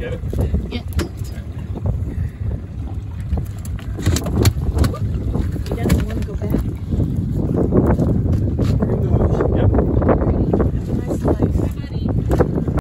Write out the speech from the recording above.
Get it? Yeah.